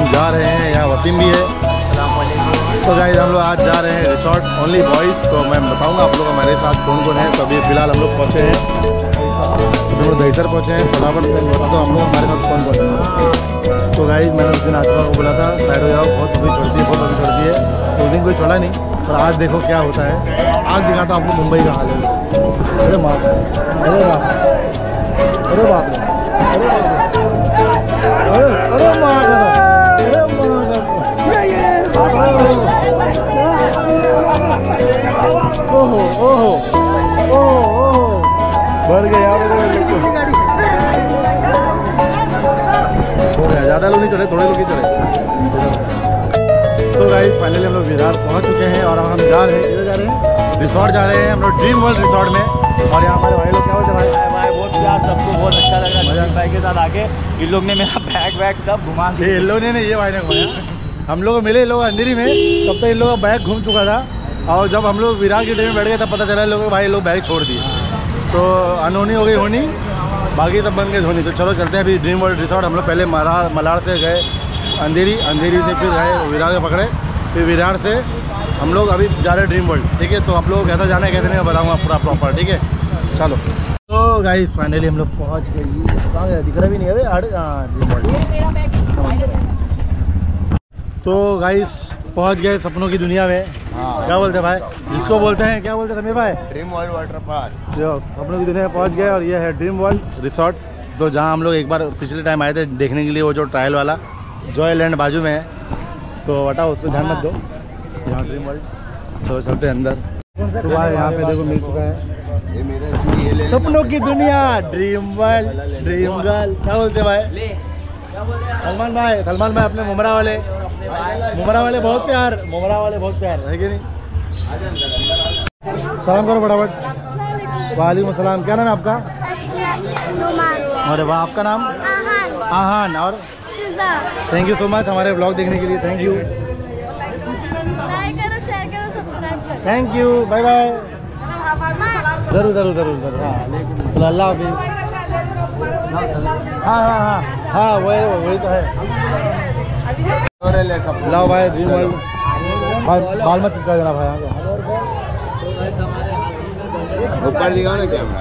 हम जा रहे हैं, यहाँ वसीम भी है। तो गाइस हम लोग आज जा रहे हैं रिसोर्ट ओनली बॉयज़ तो मैं बताऊँगा आप लोग हमारे साथ कौन कौन है तो अभी फ़िलहाल हम लोग पहुँचे हैं। हम लोग दहीसर पहुँचे हैं, फटाफट से दो हम लोग हमारे साथ कौन कौन है। तो गाइस मैंने उस दिन आजमा को बोला था, साइड हो जाओ, बहुत अभी चढ़ती है, बहुत अभी चढ़ती है। तो उस दिन कोई चढ़ा नहीं, पर आज देखो क्या होता है। आज दिखाता हूँ आपको मुंबई का हाल है। अरे माँ अरे बाप अरे बाप अरे बाप अरे अरे ओहो ओहो ओहो ओहो भर गया हो ज़्यादा लोग नहीं चढ़े थोड़े लोग ही चढ़े तो गाइस फाइनली हम लोग विरार पहुँच चुके हैं और हम जा रहे हैं जा रहे हैं रिसोर्ट जा रहे हैं हम लोग ड्रीम वर्ल्ड रिसोर्ट में और यहाँ हमारे भाई लोग क्या बोलते हैं भाई भाई बहुत प्यार सबको बहुत अच्छा लगा भाई के साथ आके इन लोग ने मेरा बैग वैग सब घुमा ये इन लोगों ने ये भाई ने घुमाया हम लोग मिले लोग अंधेरी में तब तक इन लोगों का बैग घूम चुका था। और जब हम लोग विरार के ट्रेन में बैठ गए तब पता चला लोगों को भाई लोग बैग छोड़ दिए। तो अनहोनी हो गई होनी बाकी सब बन गए धोनी। तो चलो चलते हैं अभी ड्रीम वर्ल्ड रिसोर्ट हम लोग पहले मलाड़ मलाड़ से गए अंधेरी अंधेरी से फिर गए विरार के पकड़े फिर विरार से। हम लोग अभी जा रहे हैं ड्रीम वर्ल्ड ठीक है? तो आप लोग कैसा जाना है कैसे नहीं मैं बताऊँगा पूरा प्रॉपर ठीक है? चलो। तो गाइस फाइनली हम लोग पहुँच गए। दिख रहा भी नहीं है अरे हाँ ड्रीम वर्ल्ड तो गाइस पहुँच गए सपनों की दुनिया में। हाँ, क्या बोलते हैं भाई? जिसको बोलते हैं क्या बोलते हैं समीर भाई? ड्रीम वर्ल्ड वाटर पार्क जो सपनों की दुनिया में पहुँच गए और ये है ड्रीम वर्ल्ड रिसोर्ट तो जहाँ हम लोग एक बार पिछले टाइम आए थे देखने के लिए वो जो ट्रायल वाला जॉय लैंड बाजू में है। तो बटा उस पर ध्यान मत दो। यहाँ ड्रीम वर्ल्ड चलो चलते हैं अंदर। तो यहाँ पे देखो मिल चुका है। ये मेरे ये ले सपनों की दुनिया ड्रीम वर्ल्ड ड्रीम गर्ल क्या बोलते हैं भाई? सलमान भाई सलमान भाई अपने मुमरा वाले। मुमरा वाले बहुत प्यार, मुमरा वाले बहुत प्यार, है कि नहीं? सलाम करो फटाफट। वालेकुम सलाम, क्या नाम है आपका? अरे वाह, आपका नाम? आहान, और? थैंक यू सो मच हमारे ब्लॉग देखने के लिए thank you thank you bye bye ज़रूर ज़रूर ज़रूर ज़रूर हाँ अल्लाह हाफिज। हाँ हाँ हाँ हाँ वही वही तो है। लाओ भाई ड्रीम वर्ल्ड भाई बाल मत चिपका देना भाई यहाँ ऊपर दिखाओ ना कैमरा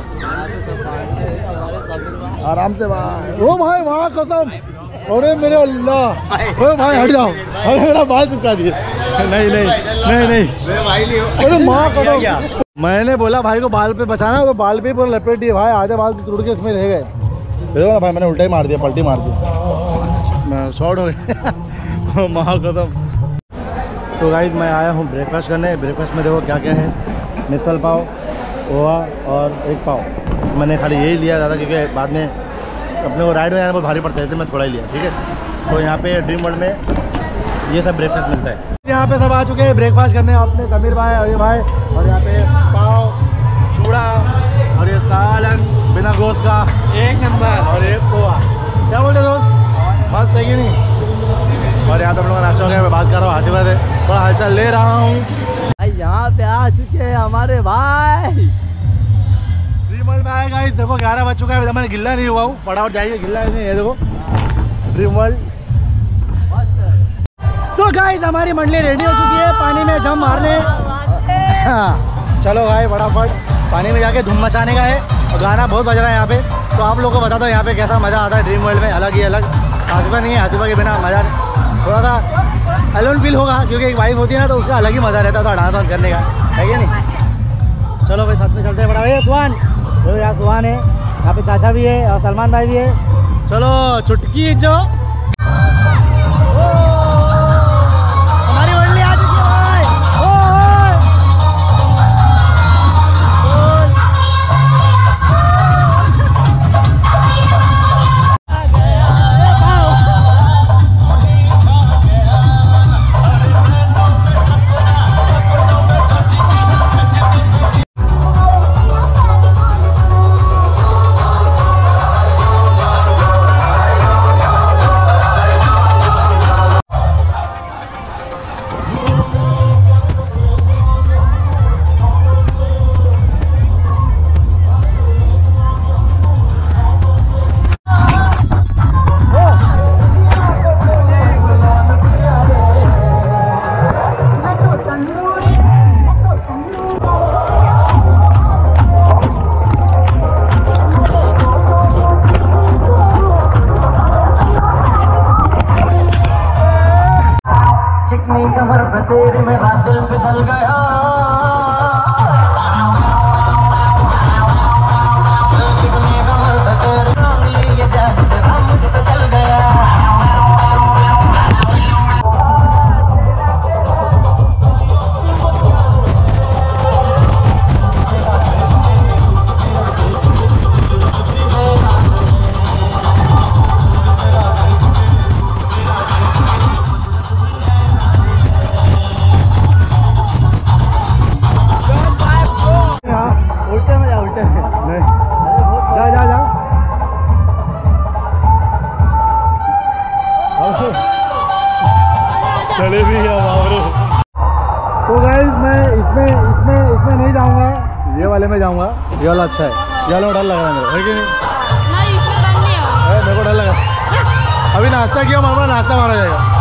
आराम से भाई। ओ भाई वहाँ कसम। अरे मेरे अल्लाह। अरे भाई हट जाओ। अरे मेरा बाल चिपका दिए। नहीं नहीं नहीं नहीं। अरे माँ कसम। मैंने बोला भाई को बाल पे बचाना तो बाल पे पूरा लपेट दिए। भाई आधे बाल तो टूट के इसमें रह गए। देखो ना भाई मैंने उल्टा ही मार दिया पलटी मार दी। शॉर्ट हो गया। माँ कसम तो गाइज़ मैं आया हूँ ब्रेकफास्ट करने। ब्रेकफास्ट में देखो क्या क्या है। मिसल पाव पोहा और एक पाव। मैंने खाली यही लिया ज़्यादा क्योंकि बाद में अपने को राइड में जाना बहुत भारी पड़ता है इसलिए मैं थोड़ा ही लिया ठीक है? तो यहाँ पे ड्रीम वर्ल्ड में ये सब ब्रेकफास्ट मिलता है। यहाँ पे सब आ चुके हैं ब्रेकफास्ट करने। अपने समीर भाई अरे भाई और यहाँ पे पाव चूड़ा और ये सालन बिना गोश्त का। एक नंबर। और एक पोहा। क्या बोलते दोस्त? मस्त है कि नहीं? और यहाँ पे हम लोग नाश्ता हो गया मैं बात कर रहा हूँ हाथी से थोड़ा हालचाल ले रहा हूँ। भाई यहाँ पे आ चुके हैं हमारे भाई। ड्रीम वर्ल्ड में आएगा इस देखो ग्यारह बज चुका है अभी मैंने गिल्ला नहीं हुआ हूँ। फटाफट जाइए गिल्ला नहीं है देखो। ड्रीम वर्ल्ड तो गाइस हमारी मंडली रेडी हो चुकी है पानी में जम मारने। हाँ चलो भाई फटाफट। पानी में जाके धूम मचाने का है और गाना बहुत बज रहा है यहाँ पे। तो आप लोगों को बता दो यहाँ पे कैसा मज़ा आता है ड्रीम वर्ल्ड में अलग ही अलग। हाथुबा नहीं है हाथुबा के बिना मज़ा थोड़ा सा अलोन फील होगा, क्योंकि एक वाइफ होती है ना तो उसका अलग ही मज़ा रहता था डांस वांस करने का। है कि नहीं? चलो भाई, साथ में चलते हैं बड़ा भैया सुहान! चलो यहाँ सुहान है। यहाँ पे चाचा भी है और सलमान भाई भी है। चलो, चुटकी जो। है में डर लग रहा है मेरे है नहीं है है, मेरे को डर लगा। अभी नाश्ता किया मामा नाश्ता मारा जाएगा।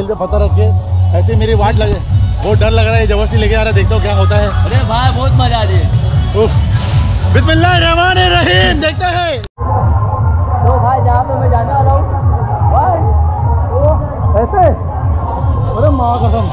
दिल पे पत्थर रख। के ऐसे मेरी वाट लगे। बहुत डर लग रहा है ज़बरदस्ती लेके आ रहा है देखता हूँ क्या होता है। अरे भाई बहुत मज़ा आ रही है। रहीम देखते हैं। तो भाई जहाँ पे मैं जाने वाला हूँ। ऐसे? अरे माँ कसम।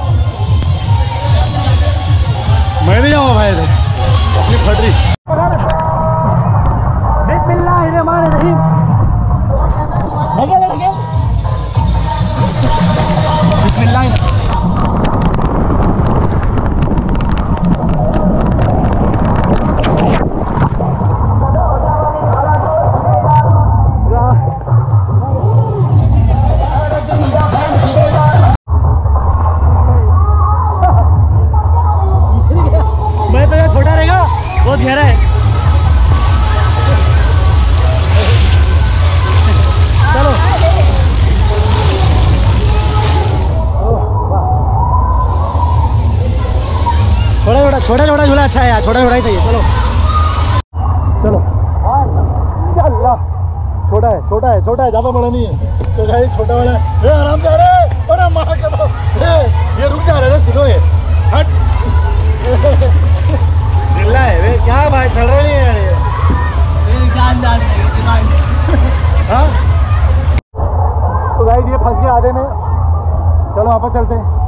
बहुत गहरा है। चलो। छोटा छोटा छोटा छोटा झूला अच्छा है यार, छोटा छोटा ही चाहिए, चलो। चलो। छोटा है छोटा है छोटा है, ज़्यादा बड़ा नहीं है। तो छोटा वाला है। आराम से अरे अरे चलो वापस चलते हैं।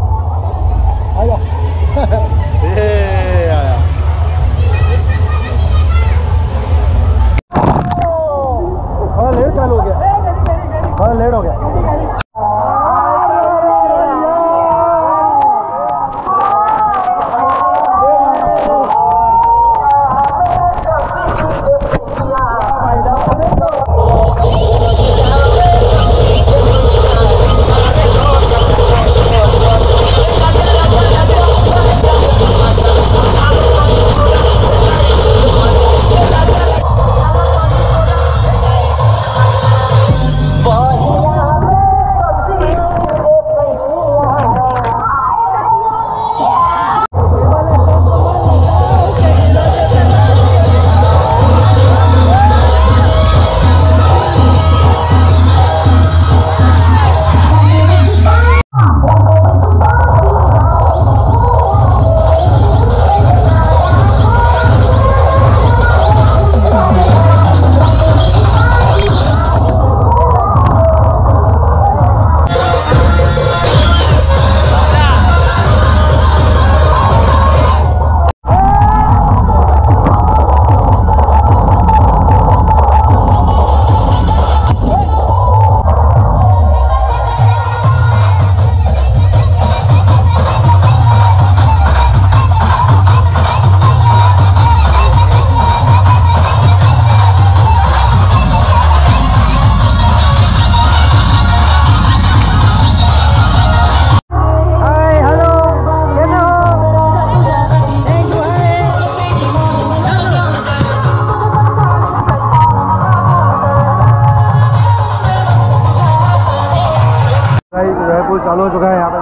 चालू हो चुका है यहाँ पर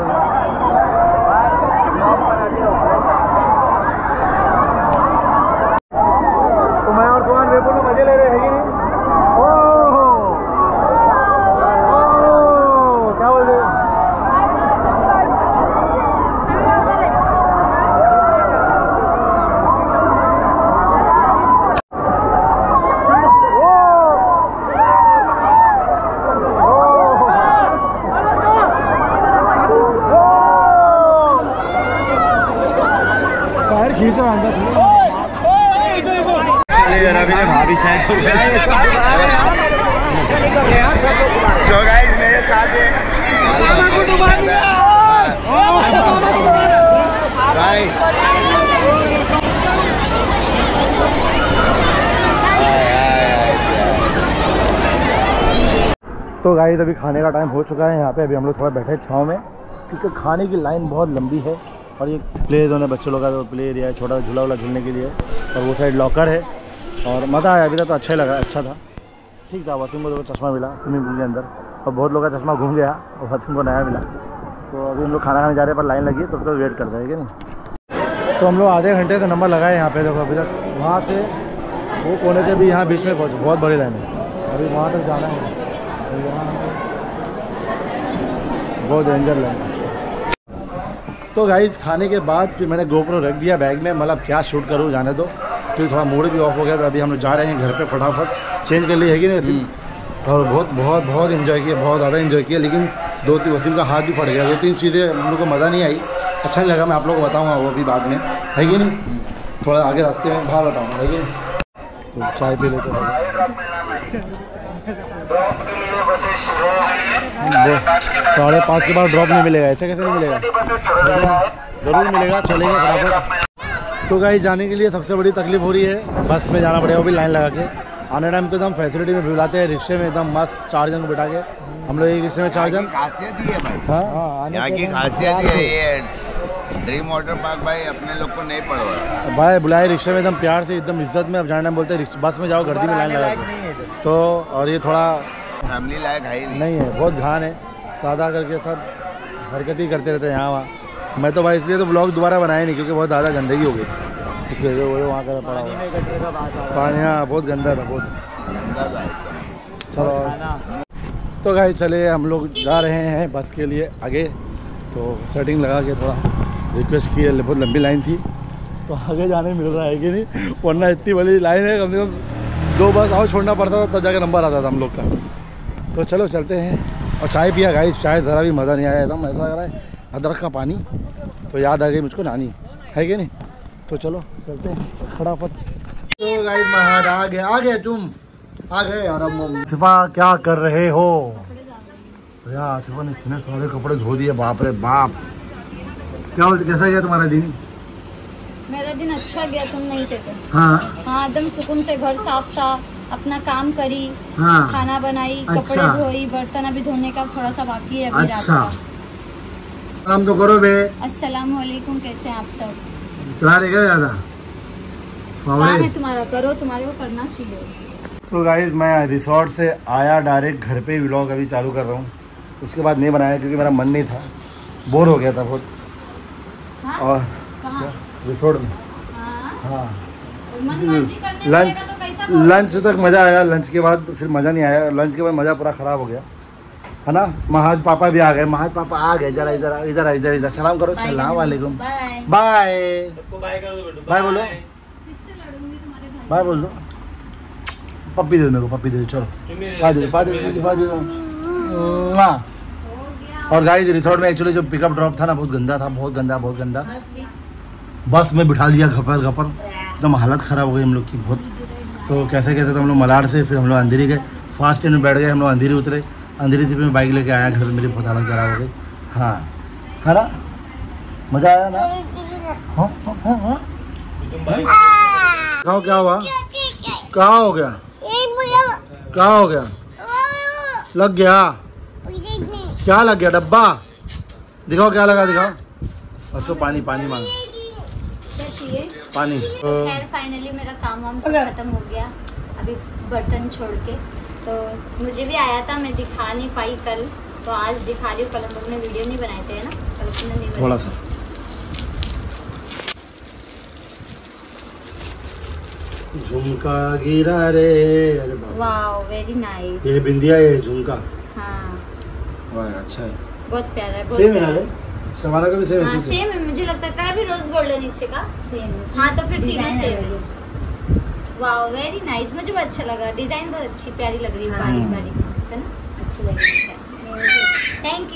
खींच रहा अंदर तो गाइस अभी खाने का टाइम हो चुका है। यहाँ पे अभी हम लोग थोड़ा बैठे छाँव में, क्योंकि खाने की लाइन बहुत लंबी है। और ये प्ले जोन है बच्चों लोग का जो प्ले एरिया है, छोटा झूला वूला झूलने के लिए। और वो साइड लॉकर है। और मज़ा आया, अभी तक तो अच्छा ही लगा अच्छा था। ठीक था वसीम को चश्मा मिला स्विमिंग पूल के अंदर। और बहुत लोग का चश्मा घूम गया, और वसीम को नया मिला। तो अभी हम लोग खाना खाने जा रहे हैं, पर लाइन लगी तब तक वेट करते हैं कि नहीं तो हम लोग आधे घंटे से नंबर लगाए यहाँ पे, देखो अभी तक। वहाँ से वो कोने से भी यहाँ बीच में पहुँचे, बहुत बड़ी लाइन है। अभी वहाँ तक जाना है। यहाँ बहुत डेंजर लाइन है। तो गाइस खाने के बाद फिर मैंने गोप्रो रख दिया बैग में। मतलब क्या शूट करूँ जाने दो। तो थोड़ा मूड भी ऑफ़ हो गया तो अभी हम लोग जा रहे हैं घर पे फटाफट। चेंज कर लिए है कि नहीं और बहुत बहुत बहुत इन्जॉय किया बहुत ज़्यादा इन्जॉय किया लेकिन दो तीन वसीम का हाथ भी फट गया। दो तीन चीज़ें हम लोग को मज़ा नहीं आई। अच्छा नहीं लगा मैं आप लोग को बताऊँगा वो भी बाद में। है कि नहीं? थोड़ा आगे रास्ते में बाहर बताऊँगा है कि नहीं? तो चाय पी लेते हैं। साढ़े पाँच के बाद ड्रॉप नहीं मिलेगा ऐसे कैसे नहीं मिलेगा? ज़रूर मिलेगा चलेंगे फटाफट तो गाइस जाने के लिए सबसे बड़ी तकलीफ़ हो रही है बस में जाना पड़ेगा वो भी लाइन लगा के। आने टाइम तो एकदम फैसिलिटी में बुलाते हैं रिक्शे में एकदम मस्त चार जन को बिठा के। हम लोग एक रिक्शे में चार जन। खासियत ही है भाई। हाँ? की खासियत है ये। ड्रीम वाटर पार्क भाई अपने लोग को नहीं पड़वा भाई बुलाए रिक्शे में एकदम प्यार से एकदम इज़्ज़त में। अब जाना बोलते हैं बस में जाओ गर्दी में लाइन लगा के। तो और ये थोड़ा फैमिली लायक है नहीं। नहीं है बहुत घान है। सादा करके सब हरकत ही करते रहते हैं यहाँ वहाँ। मैं तो भाई इसलिए तो ब्लॉग दोबारा बनाया नहीं क्योंकि बहुत ज़्यादा गंदगी हो गई। इस वजह से वो वहाँ का पड़ा हुआ। पानी हाँ। बहुत गंदा था बहुत। चलो तो गाइस चले हम लोग जा रहे हैं बस के लिए आगे। तो सेटिंग लगा के थोड़ा रिक्वेस्ट की है बहुत लंबी लाइन थी। तो आगे जाने मिल रहा है कि नहीं? वरना इतनी बड़ी लाइन है कम से कम दो बस और छोड़ना पड़ता था, तब जाकर नंबर आता था हम लोग का। तो चलो चलते हैं। और चाय पिया, गाइस, चाय, ज़रा भी मज़ा नहीं आया, एकदम ऐसा लग रहा है अदरक का पानी। तो याद आ गई मुझको नानी। है कि नहीं? तो चलो, चलते हैं, फटाफट। तो गाइस, महाराज, आ गए आ गए तुम। आ गए यार, अब सिफा क्या कर रहे हो? यार सिफा ने इतने सारे कपड़े धो दिए, बाप रे बाप। क्या कैसा गया तुम्हारा दिन? दिन अच्छा गया तुम नहीं थे तो। हाँ। हाँ एकदम सुकून से घर साफ़ था अपना काम करी हाँ। खाना बनाई अच्छा। कपड़े धोई बर्तन अभी धोने का थोड़ा सा बाकी है अभी अच्छा। का। काम तो करो बे। अस्सलाम वालेकुम कैसे आप सब? रहे क्या ज़्यादा? काम है तुम्हारा करो तुम्हारे को करना चाहिए। तो गाइज़ मैं रिसोर्ट से आया डायरेक्ट घर पे व्लॉग अभी चालू कर रहा हूँ। उसके बाद नहीं बनाया क्योंकि मेरा मन नहीं था। बोर हो गया था बहुत। हाँ? और रिसोर्ट में। हाँ। लंच तो लंच तक मज़ा आया लंच के बाद फिर मज़ा नहीं आया। लंच के बाद मज़ा पूरा ख़राब हो गया। है ना? महाज पापा भी आ गए। महाज पापा आ गए। जरा इधर इधर इधर इधर। सलाम करो। सलाम वालेकुम। बाय बाय बाय बोलो। बाय बोल दो। पप्पी दे दो मेरे को पप्पी दे दो। चलो। दे दे दे। हो और गाइस रिसोर्ट में एक्चुअली जो पिकअप ड्रॉप था ना बहुत गंदा था बहुत गंदा बहुत गंदा। बस में बिठा लिया घपर घपर एकदम हालत ख़राब हो गई हम लोग की बहुत। तो कैसे कैसे तो हम लोग मलाड से, फिर हम लोग अंधेरी गए। फास्ट ट्रेन में बैठ गए, हम लोग अंधेरी उतरे। अंधेरी से फिर बाइक लेके आया, घर में मेरी बहुत हालत ख़राब हो गई। हाँ। है ना? मज़ा आया ना? हाँ हाँ हाँ हाँ। कहा क्या हुआ? कहा हो गया? क्या हो गया? लग गया? क्या लग गया? डब्बा? दिखाओ, क्या लगा, दिखाओ। अच्छा पानी पानी मांग। क्या चाहिए? पानी। तो खैर फाइनली मेरा काम वाम सब खत्म हो गया। अभी बर्तन छोड़ के। तो मुझे भी आया था मैं दिखा नहीं पाई कल। तो आज दिखा रही हूँ कल हम लोग ने वीडियो नहीं बनाए थे ना? कल उसने नहीं थोड़ा सा। झुमका गिरा रे अरे वाओ वेरी नाइस ये बिंदिया ये झुमका। हाँ। वाह अच्छा है। बहुत प्यारा है बहुत सेम है प्यारा। रे? शबाना का भी सेम हाँ है सेम है मुझे लगता है तेरा भी रोज गोल्ड है नीचे का। सेम हाँ। तो फिर तीनों सेम है। वाओ वेरी नाइस मुझे बहुत अच्छा लगा। डिज़ाइन बहुत अच्छी प्यारी लग रही है बारीक हम्म। बारीक मस्त है ना? अच्छी लगी। थैंक